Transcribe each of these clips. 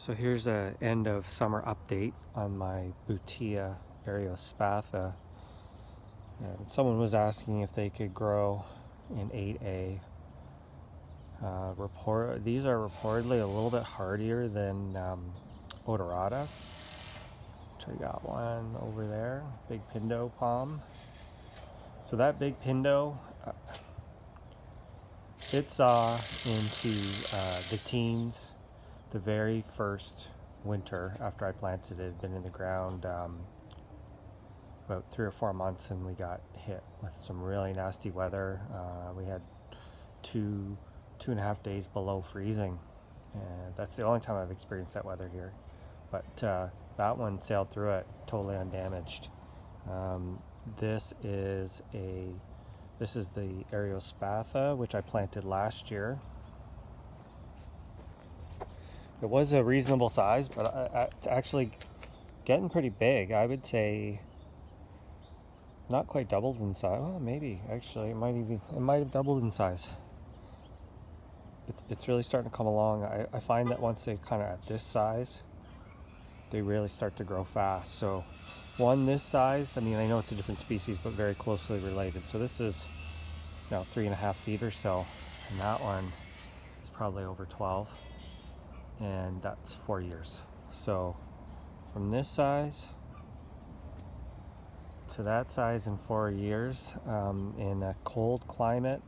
So here's a end of summer update on my Butia Eriospatha. Um, someone was asking if they could grow in 8A. Uh, report these are reportedly a little bit hardier than um, Odorata. So I got one over there, big pindo palm. So that big pindo, uh, it saw into uh, the teens the very first winter after I planted it, had been in the ground um, about three or four months and we got hit with some really nasty weather. Uh, we had two, two and a half days below freezing. And that's the only time I've experienced that weather here. But uh, that one sailed through it totally undamaged. Um, this is a this is the Eriospatha, which I planted last year. It was a reasonable size, but I, I, it's actually getting pretty big. I would say not quite doubled in size. Well, maybe actually, it might even it might have doubled in size. It, it's really starting to come along. I, I find that once they kind of at this size, they really start to grow fast. So one this size, I mean, I know it's a different species, but very closely related. So this is, you know, three and a half feet or so, and that one is probably over 12 and that's four years. So from this size to that size in four years um, in a cold climate,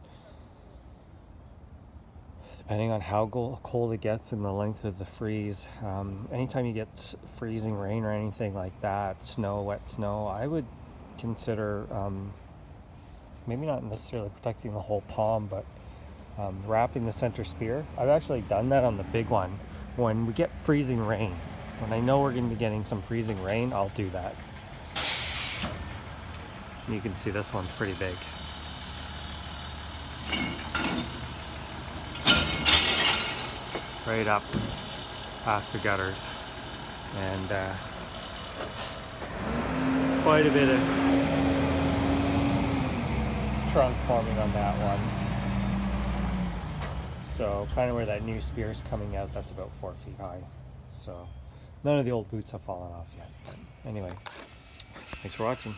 depending on how cold it gets and the length of the freeze, um, anytime you get freezing rain or anything like that, snow, wet snow, I would consider um, maybe not necessarily protecting the whole palm, but um, wrapping the center spear. I've actually done that on the big one when we get freezing rain, when I know we're going to be getting some freezing rain, I'll do that. You can see this one's pretty big. Right up past the gutters. And uh, quite a bit of trunk forming on that one. So kind of where that new spear is coming out, that's about four feet high. So none of the old boots have fallen off yet. Anyway, thanks for watching.